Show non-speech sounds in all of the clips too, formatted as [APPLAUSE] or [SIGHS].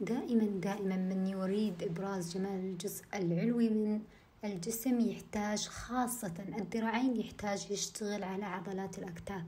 دائما دائما من يريد إبراز جمال الجزء العلوي من الجسم يحتاج خاصة الذراعين يحتاج يشتغل على عضلات الأكتاف.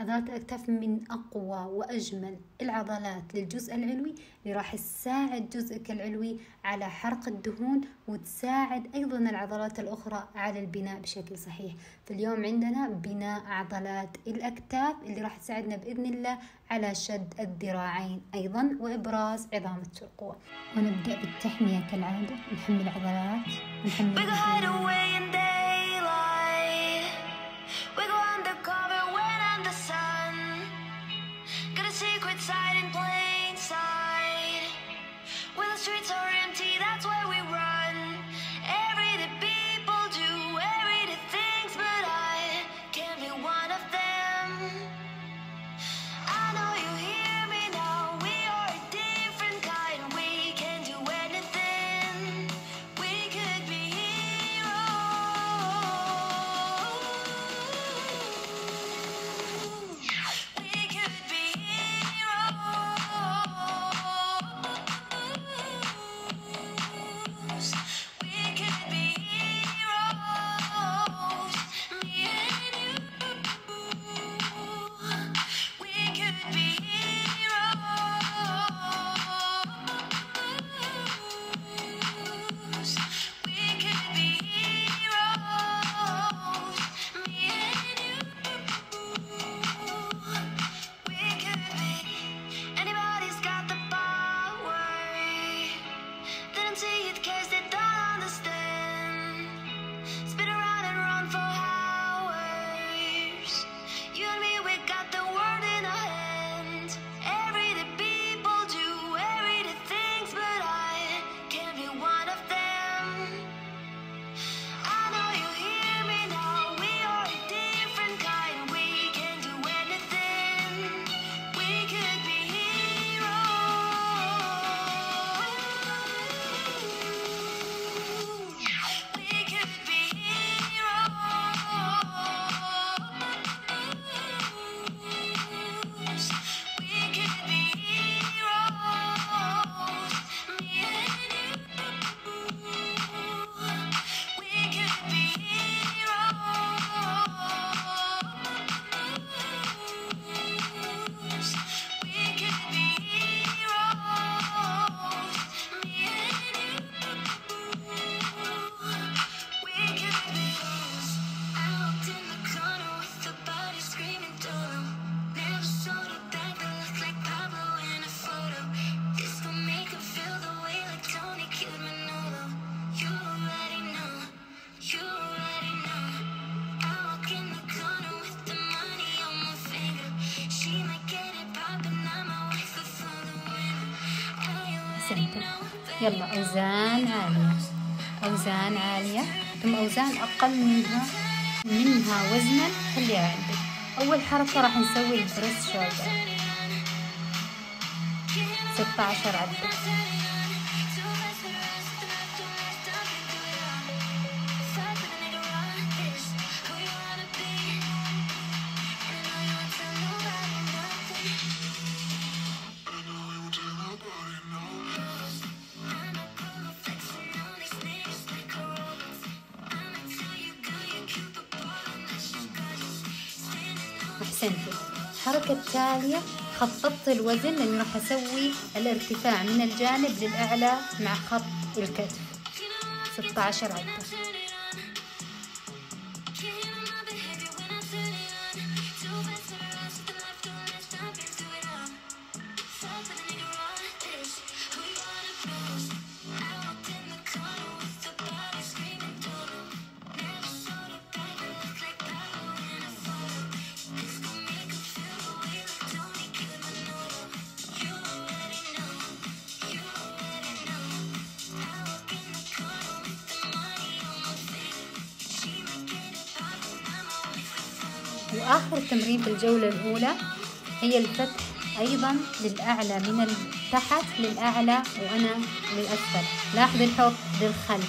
عضلات الأكتاف من أقوى وأجمل العضلات للجزء العلوي اللي راح تساعد جزءك العلوي على حرق الدهون وتساعد أيضا العضلات الأخرى على البناء بشكل صحيح. فاليوم عندنا بناء عضلات الأكتاف اللي راح تساعدنا بإذن الله على شد الذراعين أيضا وإبراز عظام الترقوة. ونبدأ بالتحمية كالعادة. نحمي العضلات نحمي أحسنتم يلا أوزان عالية. أوزان عالية. ثم أوزان أقل منها منها وزنا خليها عندك. أول حركة راح نسوي البريس شولدر. ستة عشر عدة التالية خططت الوزن لأني راح أسوي الارتفاع من الجانب للأعلى مع خط الكتف. 16 عدة. وآخر تمرين في الجولة الأولى هي الفتح أيضا للأعلى من التحت للأعلى وأنا للأسفل. لاحظ الحوض للخلف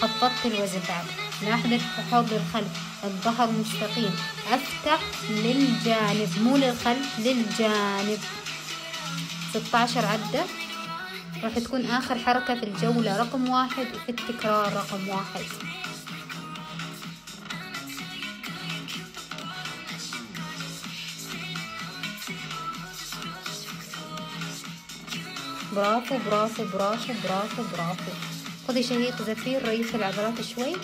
خفضت الوزن بعد. لاحظ الحوض للخلف الظهر مستقيم. أفتح للجانب مو للخلف للجانب. 16 عدة. راح تكون آخر حركة في الجولة. رقم واحد. وفي التكرار رقم واحد. برافو برافو برافو برافو برافو خذي شهيق زفير ريحي العضلات شوي.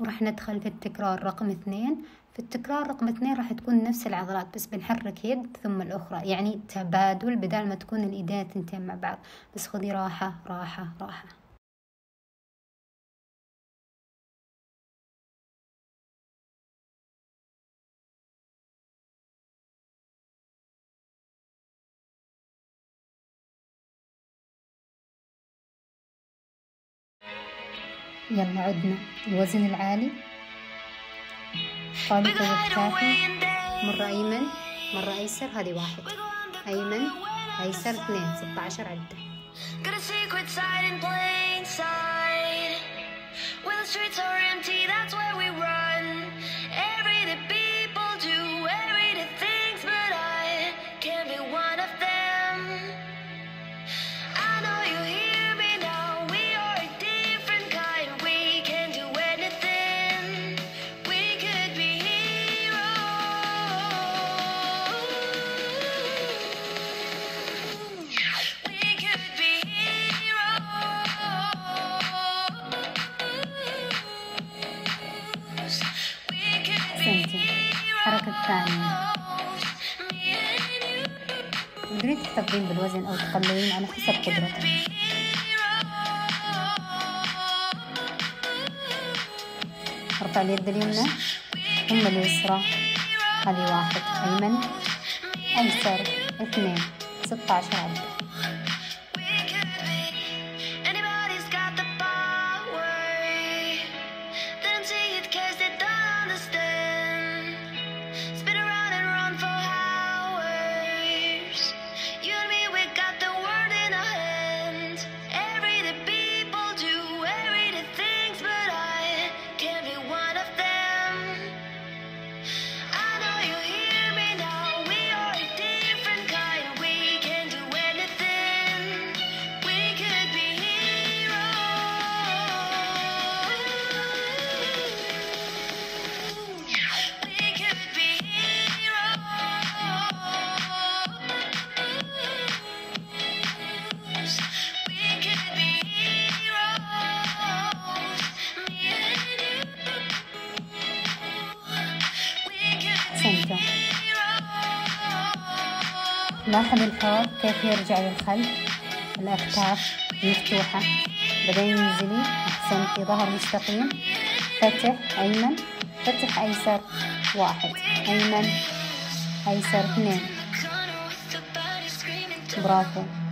وراح ندخل في التكرار رقم اثنين. في التكرار رقم اثنين راح تكون نفس العضلات بس بنحرك يد ثم الأخرى. يعني تبادل بدال ما تكون الإيدين تنتين مع بعض. بس خذي راحة راحة راحة. يلا عدنا. الوزن العالي. طالب الكافي مرة أيمن مرة أيسر. هذه واحد. أيمن أيسر. اثنين. ستة عشر عدة. الحركة الثانية. تقدرين تحتفظين بالوزن أو تقللين على حسب قدرتك. أرفع اليد اليمنى ثم اليسرى. هذه واحد أيمن. أيسر اثنين ستة عشر عدة لاحظ الحوض كيف يرجع للخلف؟ الأكتاف مفتوحة. بعدين انزلي أحسنتي ظهر مستقيم. فتح أيمن. فتح أيسر واحد. أيمن. أيسر اثنين. برافو.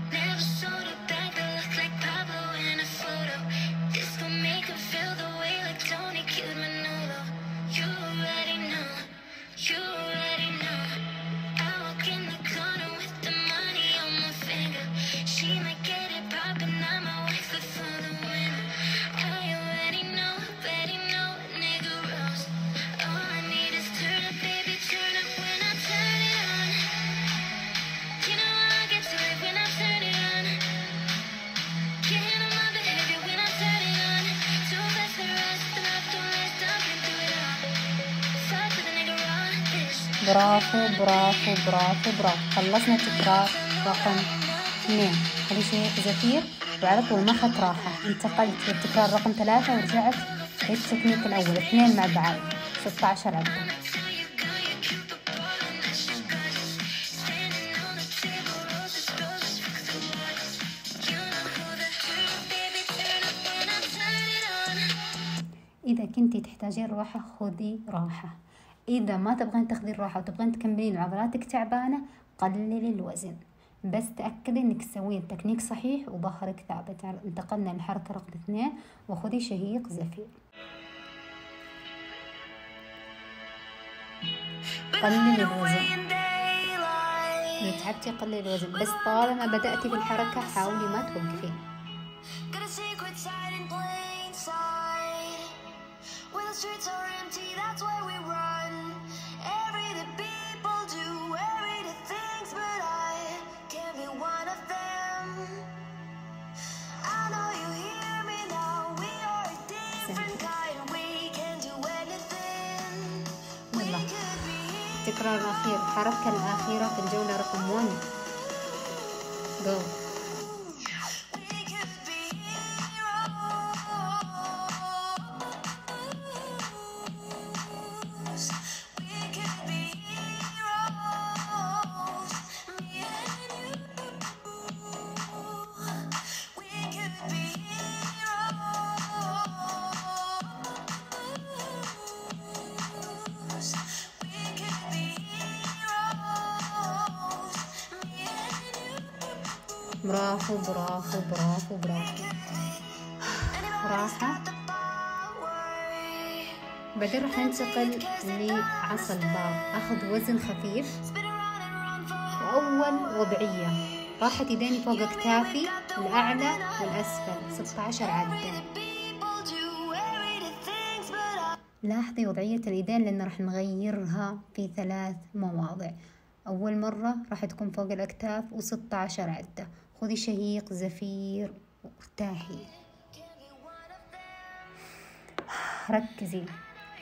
برافو برافو برافو برافو. خلصنا تكرار رقم اثنين. هذه شيء زفير وعلى طول ما أخذت راحة. انتقلت للتكرار رقم ثلاثة ورجعت للتكنيك الأول. اثنين مع بعض. ستة عشر عدة إذا كنتي تحتاجين راحة خذي راحة. إذا ما تبغين تاخذين راحة وتبغين تكملين وعضلاتك تعبانة قللي الوزن. بس تأكدي إنك تسوين التكنيك صحيح وظهرك ثابت. انتقلنا للحركة رقم اثنين وخذي شهيق زفير. قللي الوزن. إذا تعبتي قللي الوزن. بس طالما بدأتي في الحركة حاولي ما توقفين. Streets are empty, that's where we run. التكرار الأخير الحركة الأخيرة في الجولة رقم 1 جو برافو برافو برافو برافو راحة. بعدين راح ننتقل لعصا البار أخذ وزن خفيف. وأول وضعية. راحت يديني فوق اكتافي الأعلى والأسفل. 16 عدة. لاحظي وضعية اليدين لأن راح نغيرها في ثلاث مواضع. أول مرة راح تكون فوق الأكتاف و16 عدة. خذي شهيق زفير وارتاحي ركزي.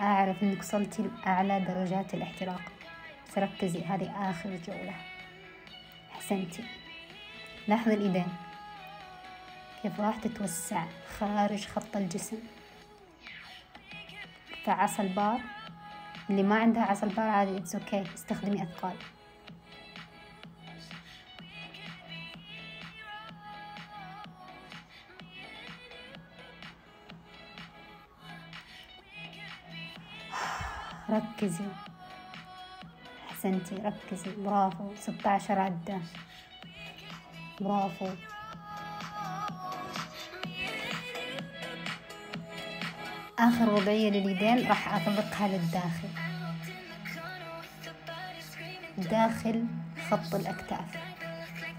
أعرف أنك وصلتي لأعلى درجات الاحتراق. بس ركزي هذه آخر جولة. أحسنتي. لاحظي الإيدين كيف راح تتوسع خارج خط الجسم. فعصا البار. اللي ما عندها عصا البار عادي it's okay استخدمي أثقال. ركزي. أحسنتي ركزي. برافو. ستة عشر عدة. برافو. آخر وضعية لليدين راح أطبقها للداخل. داخل خط الأكتاف.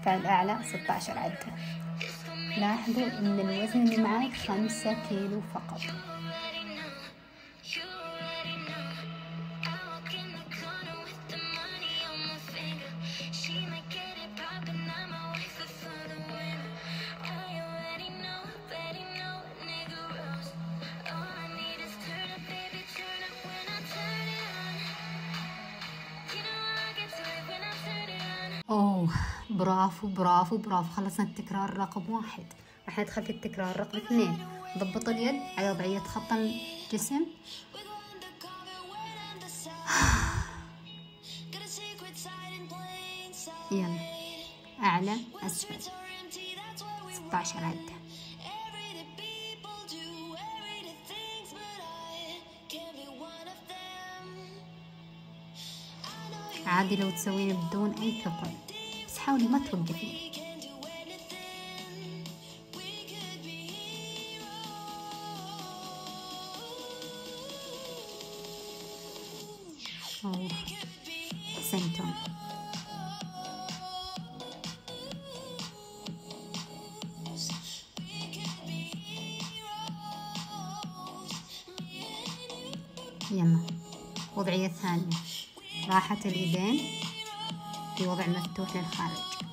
فالأعلى ستة عشر عدة. لاحظوا إن الوزن اللي معي خمسة كيلو فقط. برافو برافو برافو. خلصنا التكرار رقم واحد. راح ندخل في التكرار رقم اثنين. ضبط اليد على وضعية خط الجسم. [SIGHS] يلا. أعلى أسفل. 16 عدة. عادي لو تسوين بدون أي ثقل. حاولي ما توقفي يلا وضعية ثانية. راحة اليدين في وضع مفتوح للخارج.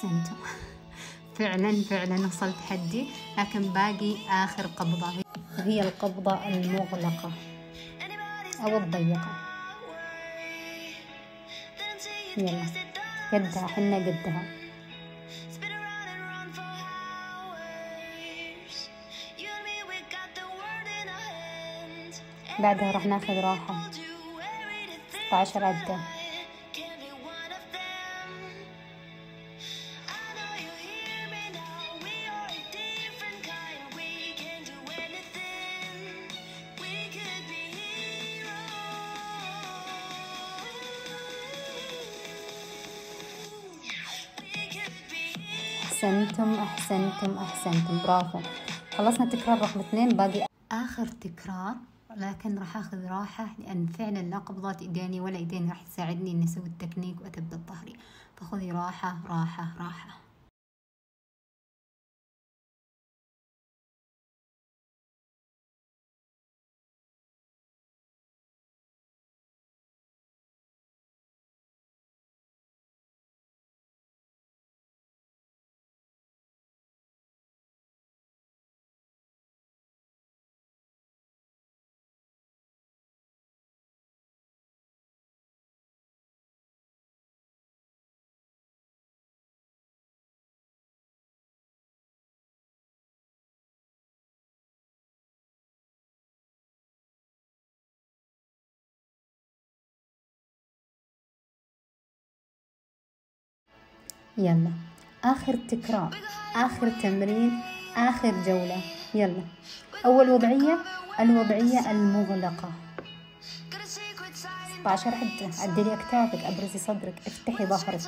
أحسنتم فعلا فعلا وصلت حدي لكن باقي آخر قبضة. وهي القبضة المغلقة أو الضيقة. يلا قدها حنا قدها. بعدها راح ناخذ راحة. 16 عدة. أحسنتم أحسنتم. برافو. خلصنا تكرار رقم اثنين باقي آخر تكرار لكن راح أخذ راحة لأن فعلا لا قبضات ايديني ولا ايديني راح تساعدني إني أسوي التكنيك واثبت ظهري فخذي راحة راحة راحة. يلا. آخر تكرار آخر تمرين آخر جولة. يلا. أول وضعية الوضعية المغلقة. 16 عدة عدلي أكتافك أبرزي صدرك افتحي ظهرك.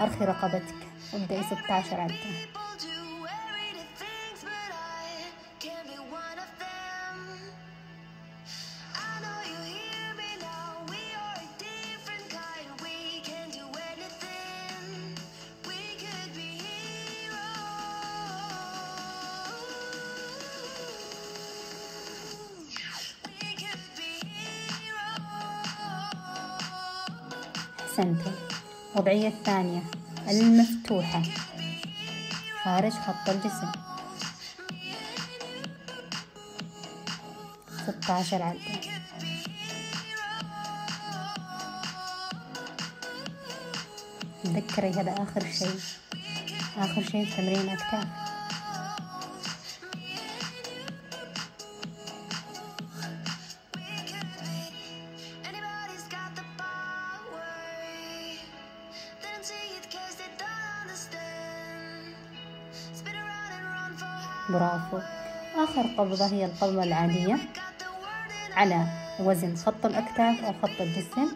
أرخي رقبتك. ابدأي 16 عدة. أحسنتم الوضعية الثانية. المفتوحة. خارج خط الجسم. ستة عشر عدة تذكري هذا آخر شيء. آخر شيء تمرين أكتاف برافو. آخر قبضة هي القبضة العادية. على وزن خط الأكتاف أو خط الجسم.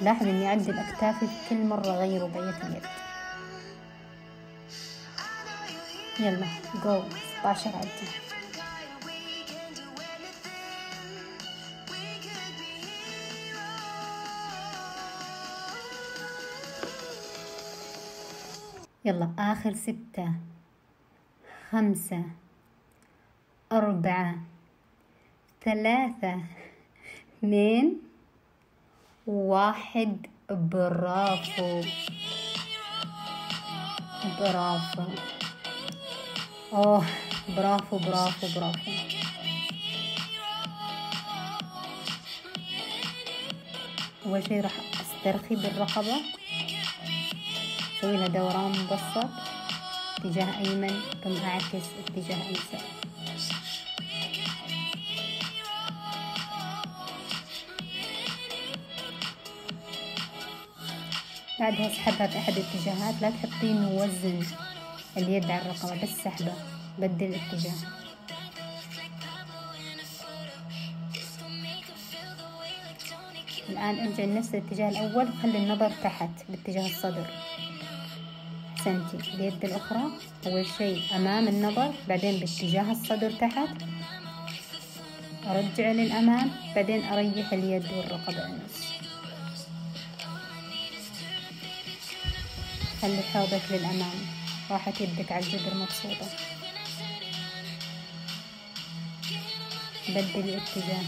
لاحظ إني أعدل أكتافي في كل مرة أغير وضعية اليد. يلا جو 16 عدة يلا آخر ستة. خمسة أربعة ثلاثة اثنين واحد. برافو. برافو. أوه برافو برافو برافو. أول شي راح أسترخي بالرقبة. أسوي لها دوران مبسط اتجاه أيمن ثم أعكس اتجاه أيسر بعدها اسحبها بأحد الاتجاهات. لا تحطين وزن اليد على الرقبة بس سحبة. بدل الاتجاه. الآن ارجع لنفس الاتجاه الأول. خلي النظر تحت باتجاه الصدر. أحسنتي اليد الأخرى أول شيء أمام النظر بعدين باتجاه الصدر تحت. أرجع للأمام بعدين أريح اليد والرقبة النص خلي حوضك للأمام. راحت يدك على الجدر مبسوطة. بدلي اتجاه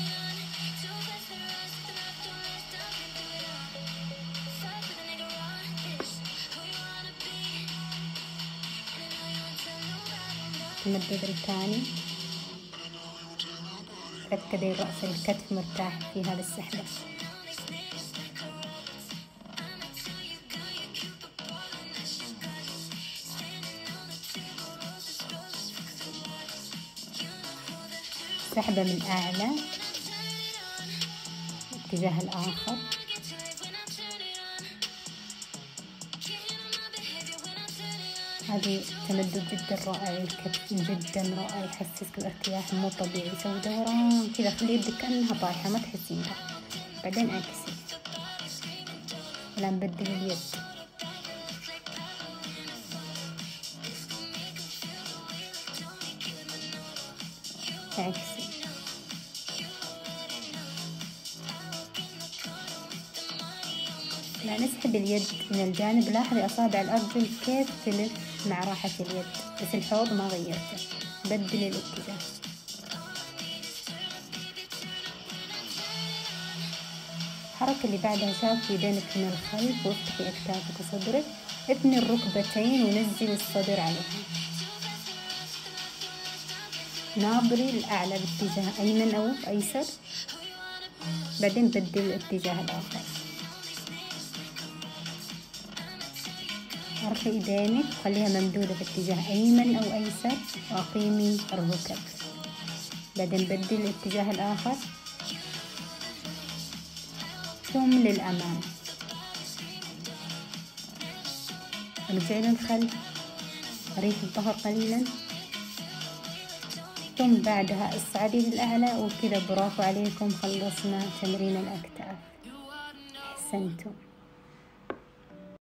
المدد الثاني. ركزي رأس الكتف مرتاح في هذا السحبة سحبة من أعلى الاتجاه الآخر. هذه تمدد جدا رائع الكتف جدا رائع يحسسك بارتياح مو طبيعي. سوي دوران كذا خلي يدك كأنها طايحة ما تحسينها بعدين عكسي لا نبدل اليد. اعكسي. لا نسحب اليد من الجانب لاحظي أصابع الأرجل كيف تلف. مع راحة اليد بس الحوض ما غيرته بدل الاتجاه الحركة اللي بعدها شاف يدينك من الخلف وافتحي أكتافك وصدرك اثني الركبتين ونزلي الصدر عليها ناظري الأعلى باتجاه أيمن أو أيسر. بعدين بدل الاتجاه الآخر. حركي إيدينك خليها ممدودة في اتجاه أيمن أو أيسر. وأقيمي الركب بعدين بدل الاتجاه الآخر. ثم للأمام. ارجعي للخلف ريح الظهر قليلا. ثم بعدها اصعدي للأعلى وكذا برافو عليكم خلصنا تمرين الأكتاف. أحسنتم.